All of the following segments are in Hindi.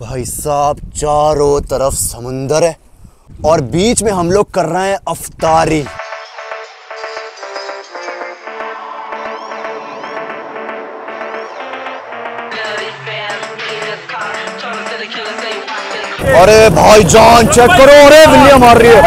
भाई साहब, चारों तरफ़ समुंदर है और बीच में हम लोग कर रहे हैं अफतारी। अरे भाई जान चेक करो, अरे बिल्लियाँ मार रही है।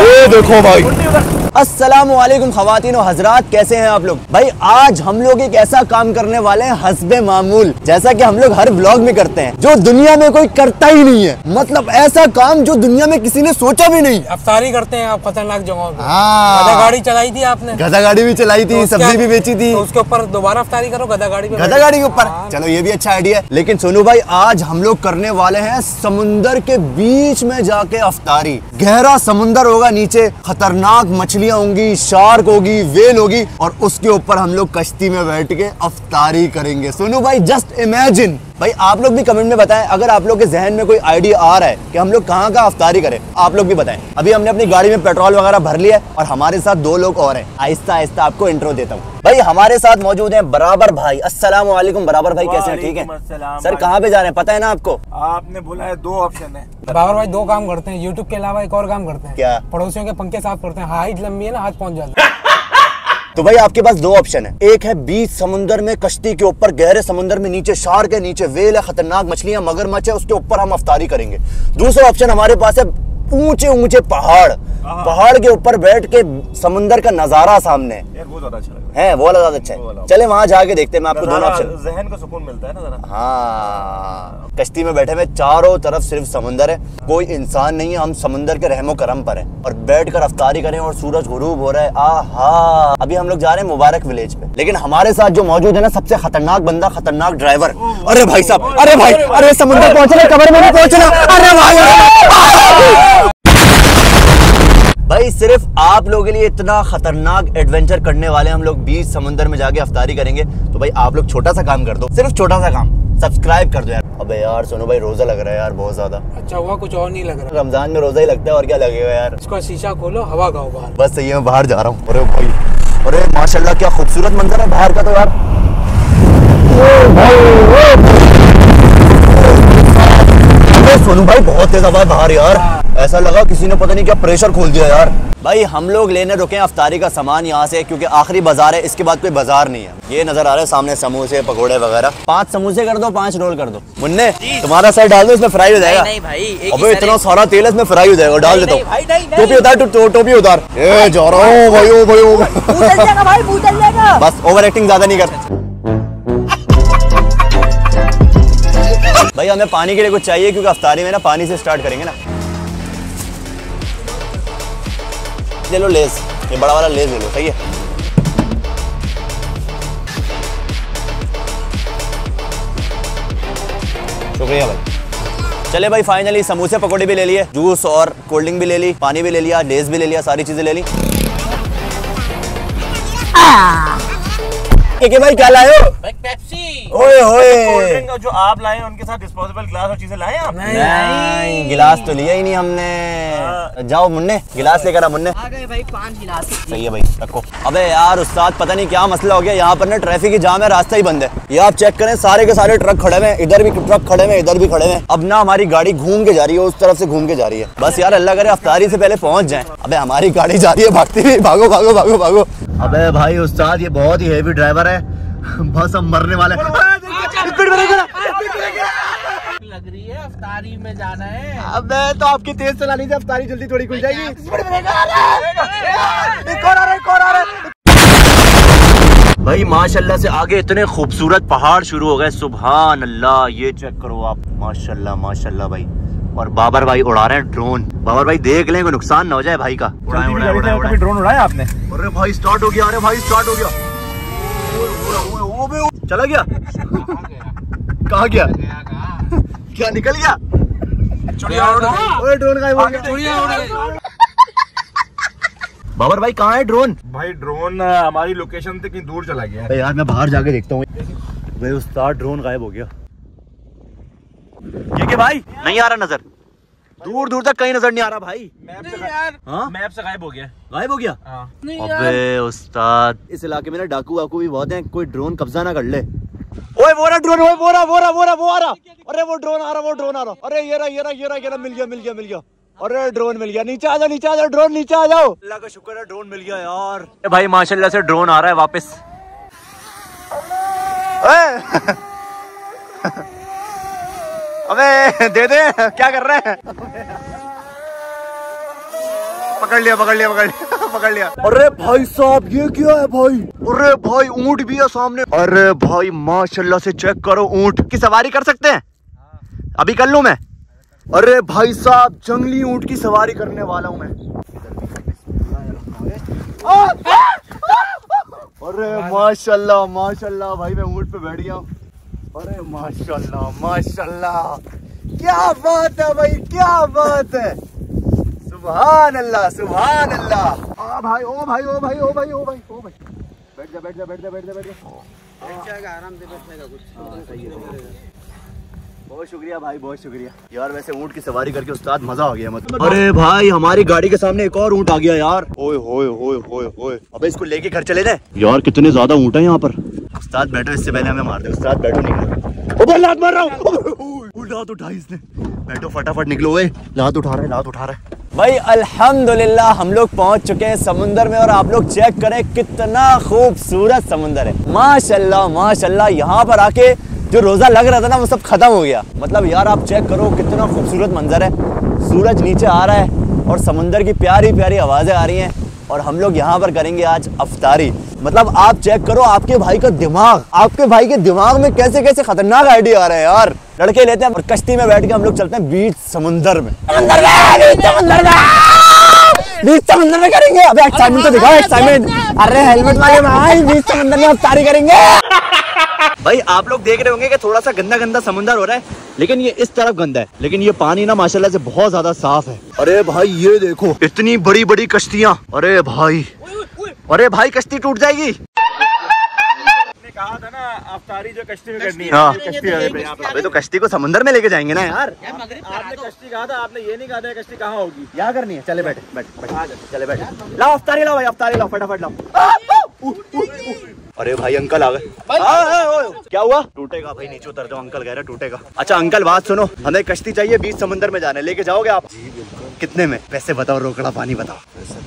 ये देखो भाई। अस्सलाम वालेकुम खवातीन हजरात कैसे हैं आप लोग? भाई आज हम लोग एक ऐसा काम करने वाले हैं हसबे मामूल जैसा कि हम लोग हर ब्लॉग में करते हैं जो दुनिया में कोई करता ही नहीं है। मतलब ऐसा काम जो दुनिया में किसी ने सोचा भी नहीं। अफतारी करते हैं आप खतरनाक जगहों पे। हाँ। गधा गाड़ी चलाई थी आपने? गधा गाड़ी भी चलाई तो थी उसके- सब्ज़ी भी बेची थी। तो उसके ऊपर दोबारा अफतारी करो गधा गाड़ी गधा गाड़ी के ऊपर। हाँ। चलो ये भी अच्छा आइडिया है। लेकिन सोनू भाई आज हम लोग करने वाले हैं समुन्दर के बीच में जाके अफतारी। गहरा समुन्दर होगा नीचे खतरनाक मछलियाँ होंगी, शार्क होगी, वेल होगी, और उसके ऊपर हम लोग कश्ती में बैठ के अफतारी करेंगे। सोनू भाई जस्ट इमेजिन भाई आप लोग भी कमेंट में बताएँ अगर आप लोग के जहन में कोई आइडिया आ रहा है कि हम लोग कहाँ का अफ्तारी करें आप लोग भी बताएँ। अभी हमने अपनी गाड़ी में पेट्रोल वगैरह भर लिया है और हमारे साथ दो लोग और हैं। आहिस्ता आहिस्ता आपको इंट्रो देता हूँ। भाई हमारे साथ मौजूद हैं बराबर भाई। अस्सलाम वालेकुम बराबर भाई कैसे हैं? ठीक है? सर कहाँ पे जा रहे हैं? पता है ना आपको? आपने बोला है दो ऑप्शन है। बराबर भाई दो काम करते हैं। यूट्यूब के अलावा एक और काम करते हैं। क्या? पड़ोसियों के पंखे साफ़ करते हैं। हाइट लंबी है ना हाथ पहुँच जाता है। तो भाई आपके पास दो ऑप्शन है। एक है बीच समुद्र में, कश्ती के ऊपर, गहरे समुद्र में, नीचे शार के नीचे वेल है, खतरनाक मछलियाँ, मगरमच्छ है, उसके ऊपर हम अफ्तारी करेंगे। दूसरा ऑप्शन हमारे पास है ऊँचे ऊँचे पहाड़ पहाड़ के ऊपर बैठ के समुंदर का नज़ारा सामने है वो ज़्यादा अच्छा लग है वो ज़्यादा अच्छा है चले वहाँ जाके देखते हैं मैं आपको दोनों ऑप्शन जहन को सुकून मिलता है ना हाँ कश्ती में बैठे हुए चारों तरफ़ सिर्फ़ समंदर है कोई इंसान नहीं है हम समुंदर के रहमो करम पर है और बैठ कर अफ्तारी करें और सूरज गुरूब हो रहा है आहा अभी हम लोग जा रहे हैं मुबारक विलेज पे लेकिन हमारे साथ जो मौजूद है ना सबसे खतरनाक बंदा खतरनाक ड्राइवर अरे भाई साहब अरे भाई अरे समुंदर पहुँचना कबर में पहुँचना अरे भाई भाई सिर्फ़ आप लोगों के लिए इतना खतरनाक एडवेंचर करने वाले हम लोग बीच समुंदर में जाके अफ्तारी करेंगे। तो भाई आप लोग छोटा सा काम कर दो। सिर्फ़ छोटा सा काम। सब्सक्राइब कर दो यार। अबे यार सुनो भाई रोजा लग रहा है यार बहुत ज़्यादा। अच्छा हुआ कुछ और नहीं लग रहा। रमज़ान में रोजा ही लगता है और क्या लगेगा यार? इसका शीशा खोलो हवा खाओ बाहर। बस सही है बाहर जा रहा हूँ। अरे भाई अरे माशाल्लाह क्या खूबसूरत मंजर है बाहर का तो यार। सोनू भाई बहुत तेज हवा है बाहर यार ऐसा लगा किसी ने पता नहीं क्या प्रेशर खोल दिया यार। भाई हम लोग लेने रुके हैं अफ्तारी का सामान यहाँ से क्योंकि आखिरी बाज़ार है इसके बाद कोई बाज़ार नहीं है। ये नज़र आ रहा है सामने समोसे पकोड़े वगैरह। पाँच समोसे कर दो पाँच रोल कर दो। मुन्ने तुम्हारा साइड डाल दो इसमें फ्राई हो जाएगा। नहीं भाई अबे इतना सारा तेल है इसमें फ्राई हो जाएगा डाल देता हूँ टोपी उतार टोपी उतार। ए जा रहा हूँ भाई ओ भाई बस ओवर एक्टिंग ज़्यादा नहीं कर। भाई हमें पानी के लिए कुछ चाहिए क्योंकि अफ्तारी में ना पानी से स्टार्ट करेंगे ना। ले लो लेस, ये बड़ा वाला लेस ले लो, सही है? शुक्रिया भाई। चले भाई फाइनली समोसे पकौड़े भी ले लिए जूस और कोल्ड ड्रिंक भी ले ली, पानी भी ले लिया लेस भी ले लिया, सारी चीज़ें ले ली। के के भाई क्या लाए हो? पेप्सी ओए ड्रिंक जो आप लाए उनके साथ डिस्पोजेबल ग्लास और चीज़ें लाए हैं आप? नहीं। नहीं। गिलास तो लिया ही नहीं हमने। जाओ मुन्ने गिलास लेकर आ मुन्ने। आ गए भाई पाँच गिलास। सही है भाई रखो। अबे यार उस्ताद पता नहीं क्या मसला हो गया। यहाँ पर ना ट्रैफ़िक की जाम है रास्ता ही बंद है। ये आप चेक करें सारे के सारे ट्रक खड़े हुए हैं इधर भी ट्रक खड़े हुए हैं इधर भी खड़े हुए हैं। अब ना हमारी गाड़ी घूम के जा रही है उस तरफ़ से घूम के जा रही है। बस यार अल्लाह करे अफ्तारी से पहले पहुँच जाए। अबे हमारी गाड़ी जा रही है भागती हुई भागो भागो भागो भागो। अबे भाई उस्ताद ये बहुत ही हेवी ड्राइवर है। बस हम मरने वाले लग रही है अफ्तारी में जाना है। अबे तो आपकी तेज चलाने से अफ्तारी जल्दी थोड़ी खुल जाएगी। भाई माशाल्लाह से आगे इतने खूबसूरत पहाड़ शुरू हो गए। सुबह अल्लाह ये चेक करो आप। माशाल्लाह माशाल्लाह भाई। और बाबर भाई उड़ा रहे हैं ड्रोन बाबर भाई देख लें कोई नुकसान ना हो जाए भाई का। उड़ाए उड़ाए उड़ाए कभी ड्रोन उड़ाया आपने। अरे भाई स्टार्ट हो गया अरे भाई स्टार्ट हो गया। चला गया? कहाँ गया? क्या निकल गया? ओए ड्रोन गायब हो गया। बाबर भाई कहाँ है ड्रोन भाई ड्रोन हमारी लोकेशन से कहीं दूर चला गया है। यार मैं बाहर जाके देखता हूँ। भाई उस्ताद ड्रोन गायब हो गया। ये क्या भाई? नहीं आ रहा नज़र। दूर दूर तक कहीं नज़र नहीं आ रहा भाई। मैप से हाँ? मैप से गायब हो गया। गायब हो गया? हाँ। अबे उस्ताद। इस इलाके में ना डाकू वाकू भी बहुत हैं कोई ड्रोन कब्जा ना कर ले। ओए वो रहा ड्रोन ओए वो रहा वो रहा वो रहा वो आ रहा। अरे वो ड्रोन आ रहा वो ड्रोन आ रहा। अरे ये रहा ये रहा ये रहा ये रहा मिल गया मिल गया मिल गया। अरे ड्रोन मिल गया। नीचे आ जाओ नीचे आ जाओ ड्रोन नीचे आ जाओ। अल्लाह का शुक्र है ड्रोन मिल गया यार। भाई माशाल्लाह से ड्रोन आ रहा है वापस। ओए! अबे दे दे क्या कर रहे हैं? पकड़ लिया पकड़ लिया पकड़ लिया पकड़ लिया। अरे भाई साहब ये क्या है भाई? अरे भाई ऊँट भी है सामने। अरे भाई माशाल्लाह से चेक करो ऊँट। की सवारी कर सकते हैं? अभी कर लूँ मैं? अरे भाई साहब जंगली ऊँट की सवारी करने वाला हूँ मैं। अरे माशाल्लाह माशाल्लाह भाई मैं ऊँट पे बैठ गया हूँ। अरे माशाल्लाह माशाल्लाह। क्या बात है भाई क्या बात है। सुबह अल्लाह सुबह अल्लाह ओ भाई ओ भाई ओ भाई ओ भाई ओ भाई ओ भाई। बैठ जा बैठ जा बैठ जा बैठ जा बैठ जा। बहुत शुक्रिया भाई बहुत शुक्रिया। यार वैसे ऊँट की सवारी करके उस्ताद मज़ा आ गया मतलब। अरे भाई हमारी गाड़ी के सामने एक और ऊँट आ गया यार। ओए होए होए होए होए। अबे इसको लेके घर चले जाए? यार कितने ज़्यादा ऊँट है यहाँ पर। उस्ताद बैठो इससे पहले हमें मार दे। उस्ताद बैठो निकलो। लात मार रहा हूँ। लात उठाई इसने। बैठो फटाफट निकलो ओए। लात उठा रहे लात उठा रहे। भाई अल्हम्दुलिल्लाह हम लोग पहुँच चुके हैं समुंदर में और आप लोग चेक करें कितना खूबसूरत समुंदर है। माशाल्लाह माशाल्लाह यहाँ पर आके जो रोजा लग रहा था ना वो सब खत्म हो गया। मतलब यार आप चेक करो कितना खूबसूरत मंजर है। सूरज नीचे आ रहा है और समुंदर की प्यारी प्यारी आवाज़ें आ रही हैं और हम लोग यहाँ पर करेंगे आज अफतारी। मतलब आप चेक करो आपके भाई का दिमाग आपके भाई के दिमाग में कैसे कैसे खतरनाक आइडिया आ रहे हैं यार। लड़के लेते हैं और कश्ती में बैठ के हम लोग चलते हैं बीच समुंदर में। समुंदर में बीच समुंदर में। बीच समुंदर में करेंगे। अबे एक्साइटमेंट तो दिखाओ एक्साइटमेंट अरे हेलमेट वाले भाई बीच समुंदर में अफ्तारी करेंगे। भाई आप लोग देख रहे होंगे कि थोड़ा सा गंदा गंदा समुंदर हो रहा है लेकिन ये इस तरफ़ गंदा है। लेकिन ये पानी ना माशाल्लाह से बहुत ज़्यादा साफ़ है। अरे भाई ये देखो इतनी बड़ी बड़ी कश्तियाँ। अरे भाई अरे भाई कश्ती टूट जाएगी। कहा था ना अफ्तारी जो कश्ती में करनी है। हाँ। कश्ती यहाँ अबे तो कश्ती को समुंदर में लेके जाएँगे ना यार। आपने कश्ती कहा था आपने ये नहीं कहा था कश्ती कहाँ होगी। क्या करनी है? चले बैठे बैठ बैठ चले बैठे। लाओ अफ्तारी लाओ भाई अफ्तारी लाओ फटाफट लाओ। अरे भाई अंकल आ गए। आ, आ, आ, क्या हुआ? टूटेगा भाई नीचे उतर जाओ अंकल कह रहे टूटेगा। अच्छा अंकल बात सुनो। हमें कश्ती चाहिए बीच समुद्र में जाने। लेके जाओगे आप? कितने में? पैसे बताओ रोकड़ा पानी बताओ। पैसे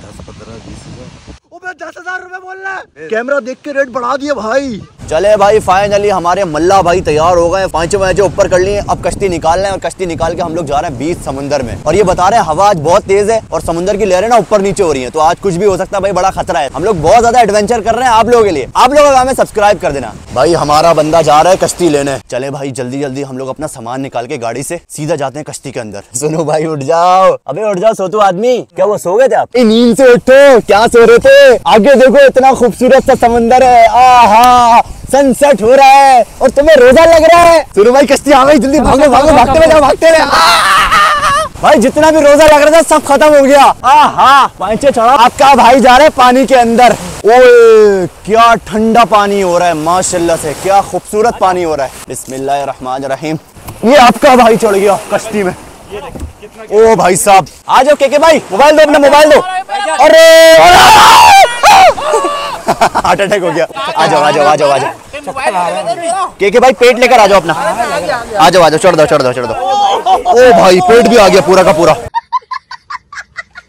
दस हज़ार। रूपए बोल रहा है। कैमरा देख के रेट बढ़ा दिया भाई। चले भाई फाइनली हमारे मल्ला भाई तैयार हो गए। पाँचों मैचें ऊपर कर लिए, अब कश्ती निकाल रहे हैं और कश्ती निकाल के हम लोग जा रहे हैं बीच समुंदर में। और ये बता रहे हैं, हवा आज बहुत तेज है और समुंदर की लहरें ना ऊपर नीचे हो रही हैं तो आज कुछ भी हो सकता है भाई, बड़ा खतरा है। हम लोग बहुत ज़्यादा एडवेंचर कर रहे हैं आप लोगों के लिए। आप लोगों हमें सब्सक्राइब कर देना। भाई, हमारा बंदा जा रहा है कश्ती लेने। चले भाई, जल्दी जल्दी हम लोग अपना सामान निकाल के गाड़ी से सीधा जाते हैं कश्ती के अंदर। सुनो भाई, उठ जाओ। अबे, उठ जाओ सोतू आदमी। क्या वो सो गए थे आप? नींद से उठो। क्या सो रहे थे? आगे देखो, इतना खूबसूरत सा समंदर है। आहा। सनसेट हो रहा है और तुम्हें रोजा लग रहा है सुनो भाई कश्ती आ गई जल्दी भागो भागो भागते रहे भागते रहे भाई जितना भी रोजा लग रहा था सब खत्म हो गया आहा चढ़ा आपका भाई जा रहे हैं पानी के अंदर ओए क्या ठंडा पानी हो रहा है माशाल्लाह से क्या खूबसूरत पानी हो रहा है बिस्मिल्लाह रहमान रहीम ये आपका भाई चढ़ गया कश्ती में ओ भाई साहब आ जाओ के के भाई मोबाइल दो अपना मोबाइल दो अरे हार्ट अटैक हो गया। आ जाओ आ जाओ आ जाओ आ जाओ। के के भाई पेट लेकर आ जाओ अपना। आ जाओ आ जाओ चढ़ दो चढ़ दो चढ़ दो। ओ भाई पेट भी आ गया पूरा का पूरा।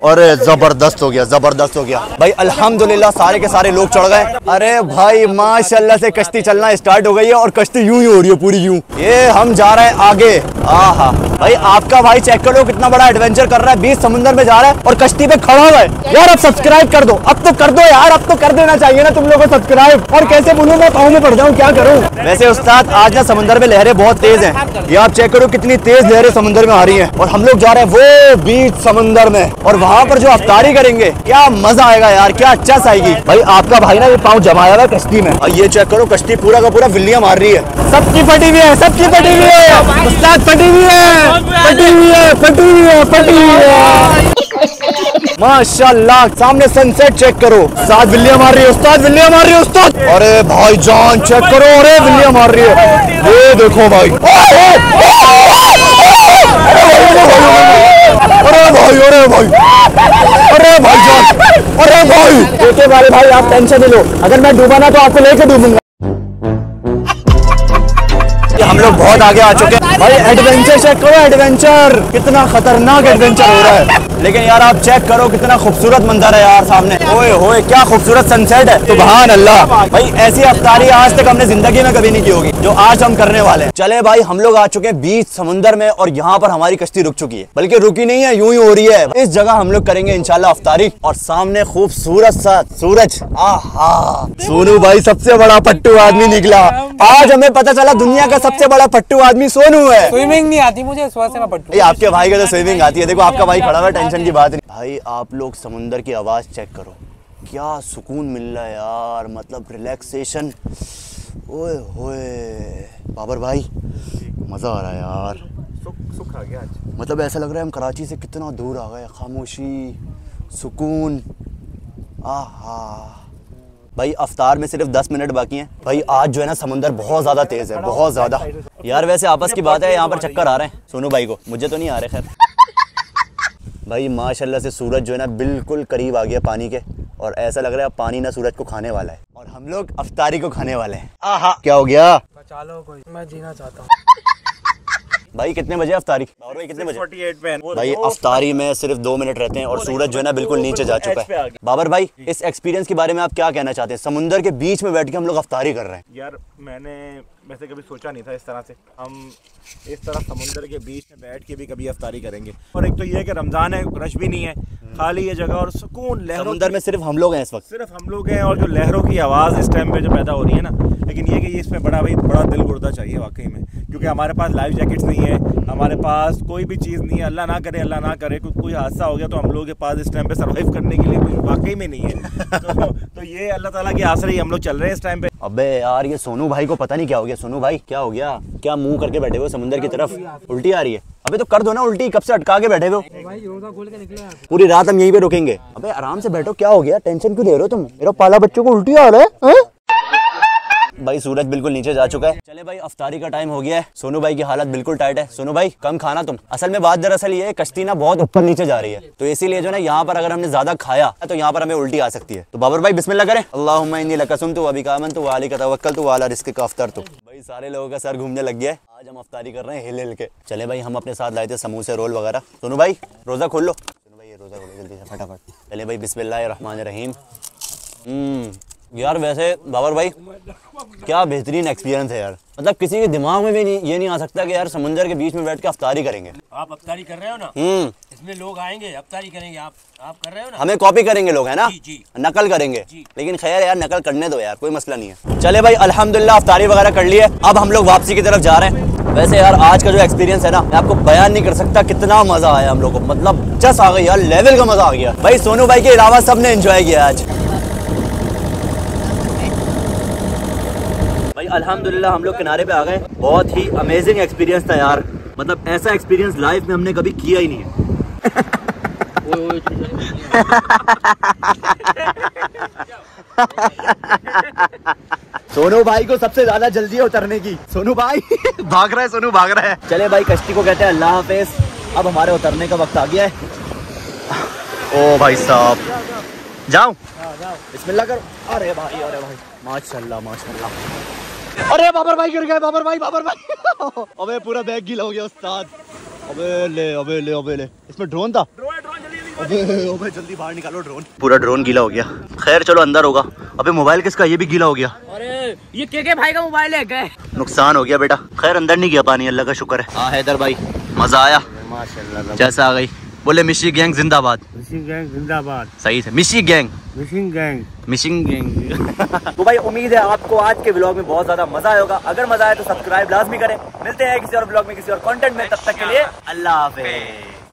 अरे ज़बरदस्त हो गया ज़बरदस्त हो गया। भाई अल्हम्दुलिल्लाह सारे के सारे लोग चढ़ गए। अरे भाई माशाल्लाह से कश्ती चलना स्टार्ट हो गई है और कश्ती यूँ ही हो रही है पूरी यूँ। ये हम जा रहे हैं आगे। आहा। भाई, आपका भाई चेक करो कितना बड़ा एडवेंचर कर रहा है बीच समुद्र में जा रहा है और कश्ती पे खड़ा हुआ है। यार, अब सब्सक्राइब कर दो। अब तो कर दो यार, अब तो कर देना चाहिए ना तुम लोगों को सब्सक्राइब और कैसे बोलूँ, मैं पाँव में पड़ जाऊँ, क्या करूँ? वैसे उस्ताद, आज ना समुद्र में लहरें बहुत तेज है। ये आप चेक करो कितनी तेज लहरें समुद्र में आ रही है। और हम लोग जा रहे हैं वो बीच समुंदर में। और वहाँ पर जो अफ्तारी करेंगे, क्या मज़ा आएगा यार, क्या अच्छा आएगी। भाई, आपका भाई ना ये पाँव जमाया हुआ है कश्ती में। और ये चेक करो, कश्ती पूरा का पूरा बिल्लियाँ मार रही है। सबकी फटी हुई है, सबकी फटी हुई है। उस्ताद, फटी हुई है। फटी हुई है फटी हुई है फटी हुई है माशाल्लाह सामने सनसेट चेक करो उस्ताद बिल्लियाँ मार रही है उस्ताद बिल्लियाँ मार रही है उस्ताद अरे भाई जान चेक करो अरे बिल्लियाँ मार रही है ये देखो भाई अरे भाई अरे भाई अरे भाई जान अरे भाई देखिए वाले भाई आप टेंशन नहीं लो अगर मैं डूबा ना तो आपको लेके डूबूँगा बहुत आगे आ चुके हैं। भाई एडवेंचर चेक करो एडवेंचर कितना खतरनाक एडवेंचर हो रहा है। लेकिन यार आप चेक करो कितना खूबसूरत मंजर है यार सामने। ओए होए क्या खूबसूरत सनसेट है। सुबहान अल्लाह। भाई ऐसी अफ्तारी आज तक हमने ज़िंदगी में कभी नहीं की होगी जो आज हम करने वाले हैं। चले भाई हम लोग आ चुके हैं बीच समुंदर में और यहाँ पर हमारी कश्ती रुक चुकी है। बल्कि रुकी नहीं है यूँ ही हो रही है। इस जगह हम लोग करेंगे इंशाल्लाह अफ्तारी। और सामने खूबसूरत सा सूरज। आहा। सोनू भाई सबसे बड़ा पट्टू आदमी निकला। आज हमें पता चला दुनिया का सबसे बड़ा पट्टू आदमी सोनू है। स्विमिंग नहीं आती मुझे इस से मैं पट्टू ये आपके भाई का तो स्विमिंग आती है। देखो आपका भाई खड़ा हुआ है टेंशन की बात नहीं। भाई आप लोग समुंदर की आवाज़ चेक करो। क्या सुकून मिल रहा है यार मतलब रिलैक्सेशन ओए होए बाबर भाई मज़ा आ रहा है यार। सुख सुख आ गया आज। मतलब ऐसा लग रहा है हम कराची से कितना दूर आ गए खामोशी सुकून। आहा। भाई अफ्तार में सिर्फ़ 10 मिनट बाकी हैं। भाई आज जो है ना समुंदर बहुत ज़्यादा तेज़ है बहुत ज़्यादा। यार वैसे आपस की बात है यहाँ पर चक्कर आ रहे हैं। सोनू भाई को मुझे तो नहीं आ रहे खैर। भाई माशाल्लाह से सूरज जो है ना बिल्कुल करीब आ गया पानी के और ऐसा लग रहा है पानी ना सूरज को खाने वाला है। और हम लोग अफ्तारी को खाने वाले हैं। आहा। क्या हो गया? बचा लो कोई मैं जीना चाहता हूँ। भाई कितने बजे अफ्तारी? और भाई कितने बजे? 48 पे वो भाई अफ्तारी में सिर्फ़ दो मिनट रहते हैं और सूरज जो है ना बिल्कुल नीचे जा चुका है। बाबर भाई इस एक्सपीरियंस के बारे में आप क्या कहना चाहते हैं? समुंदर के बीच में बैठ के हम लोग अफ्तारी कर रहे हैं। यार मैंने वैसे कभी सोचा नहीं था इस तरह से। हम इस तरह समुंदर के बीच में बैठ के भी कभी अफ्तारी करेंगे। और एक तो ये है कि रमज़ान है रश भी नहीं है खाली ये जगह और सुकून लहरों समुंदर में सिर्फ़ हम लोग हैं इस वक्त। सिर्फ़ हम लोग हैं और जो लहरों की आवाज़ इस टाइम पे जो पैदा हो रही है ना लेकिन ये कि ये इसमें बड़ा भाई बड़ा दिल गुर्दा चाहिए वाकई में क्योंकि हमारे पास लाइफ जैकेट्स नहीं है हमारे पास कोई भी चीज़ नहीं है अल्लाह ना करे अल्लाह ना करे कोई कोई हादसा हो गया तो हम लोगों के पास इस टाइम पे सर्वाइव करने के लिए कुछ वाकई में नहीं है। तो, तो ये अल्लाह ताला के आसरे ही हम लोग चल रहे हैं इस टाइम पे। अबे यार ये सोनू भाई को पता नहीं क्या हो गया। सोनू भाई क्या हो गया? क्या मुँह करके बैठे हुए हो समुंदर की तरफ़? उल्टी आ रही है। अबे तो कर दो ना उल्टी कब से अटका के बैठे हुए हो। पूरी रात हम यहीं पे रुकेंगे। अबे आराम से बैठो क्या हो गया? टेंशन क्यों ले रहे हो तुम? मेरा पाला बच्चों को उल्टी आ रहा है हैं? भाई, सूरज बिल्कुल नीचे जा चुका है। चले भाई, अफ्तारी का टाइम हो गया है। सोनू भाई की हालत बिल्कुल टाइट है। सोनू भाई, कम खाना तुम। असल में बात दरअसल ये कश्ती ना बहुत ऊपर नीचे जा रही है। तो इसीलिए जो ना, यहाँ पर अगर हमने ज़्यादा खाया तो यहाँ पर हमें उल्टी आ सकती है। तो बाबर भाई, बिस्मिल्लाह करें। अल्लाह लकसुम तो अभी कामन तो वाली का तवक्कल तो वाला रिस्क का अफ्तर तो। भाई, सारे लोगों का सर घूमने लग गया है। आज हम अफ्तारी कर रहे हैं हिल हिल के। चले भाई, हम अपने साथ लाए थे समोसे, रोल वगैरह। सोनू भाई, रोजा खोल लो। सोनू भाई, ये रोजा खोलो, जल्दी से फटाफट। चले भाई बिस्मिल्लाह रहीम हम्म। यार वैसे बाबर भाई क्या बेहतरीन एक्सपीरियंस है यार। मतलब किसी के दिमाग में भी नहीं ये नहीं आ सकता कि यार समुंदर के बीच में बैठ के अफ्तारी करेंगे। आप अफ्तारी कर रहे हो ना? हम्म। इसमें लोग आएँगे अफ्तारी करेंगे आप आप कर रहे हो ना? हमें कॉपी करेंगे लोग है ना? जी, जी। नकल करेंगे। जी। लेकिन खैर यार नकल करने दो यार कोई मसला नहीं है। चले भाई अल्हम्दुलिल्लाह अफ्तारी वगैरह कर लिए। अब हम लोग वापसी की तरफ़ जा रहे हैं। वैसे यार आज का जो एक्सपीरियंस है ना मैं आपको बयान नहीं कर सकता कितना मज़ा आया हम लोग को। मतलब जस आ गई यार लेवल का मज़ा आ गया। भाई सोनू भाई के अलावा सबने एंजॉय किया आज। अल्हम्दुलिल्लाह हम लोग किनारे पे आ गए। बहुत ही अमेजिंग एक्सपीरियंस था यार। मतलब ऐसा एक्सपीरियंस लाइफ में हमने कभी किया ही नहीं है। सोनू भाई को सबसे ज़्यादा जल्दी है उतरने की। सोनू भाई भाग रहा है सोनू भाग रहा है। चले भाई कश्ती को कहते हैं अल्लाह हाफिज। अब हमारे उतरने का वक्त आ गया है। ओ भाई साहब। जाऊँ? बिस्मिल्लाह करो। अरे भाई अरे भाई। माशाल्लाह माशाल्लाह। अरे बाबर भाई गिर गए बाबर भाई बाबर भाई। अबे पूरा बैग गीला हो गया उस्ताद। अबे ले अबे ले अबे ले। इसमें ड्रोन था? अबे अबे जल्दी बाहर निकालो ड्रोन पूरा ड्रोन गीला हो गया। खैर चलो अंदर होगा। अबे मोबाइल किसका? ये भी गीला हो गया। अरे ये के के भाई का मोबाइल है गए। नुकसान हो गया बेटा। खैर अंदर नहीं गया पानी अल्लाह का शुक्र है। हाँ हैदर भाई। मज़ा आया। माशाल्लाह जैसा आ गई। बोले मिशी गैंग जिंदाबाद. मिशिंग गैंग जिंदाबाद। सही है। Mishi gang. Missing gang. Missing gang. तो भाई उम्मीद है आपको आज के ब्लॉग में बहुत ज़्यादा मज़ा आएगा होगा। अगर मज़ा आए तो सब्सक्राइब लाजमी करें। मिलते हैं किसी और ब्लॉग में किसी और कंटेंट में। तब तक के लिए अल्लाह हाफिज।